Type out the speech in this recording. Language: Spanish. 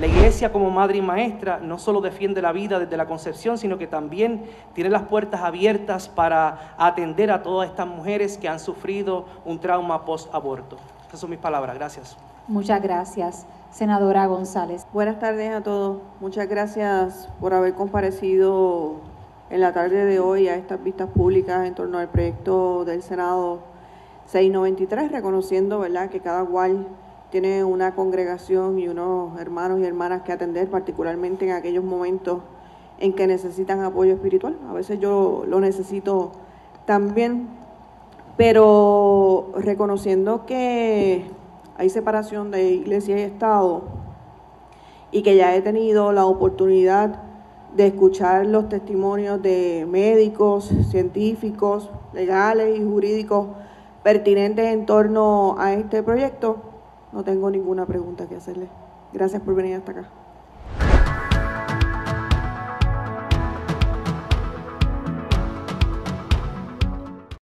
La iglesia como madre y maestra no solo defiende la vida desde la concepción, sino que también tiene las puertas abiertas para atender a todas estas mujeres que han sufrido un trauma post-aborto. Esas son mis palabras. Gracias. Muchas gracias. Senadora González. Buenas tardes a todos. Muchas gracias por haber comparecido en la tarde de hoy a estas vistas públicas en torno al proyecto del Senado 693, reconociendo ¿verdad? que cada cual tiene una congregación y unos hermanos y hermanas que atender, particularmente en aquellos momentos en que necesitan apoyo espiritual. A veces yo lo necesito también, pero reconociendo que hay separación de iglesia y Estado y que ya he tenido la oportunidad de escuchar los testimonios de médicos, científicos, legales y jurídicos pertinentes en torno a este proyecto, no tengo ninguna pregunta que hacerle. Gracias por venir hasta acá.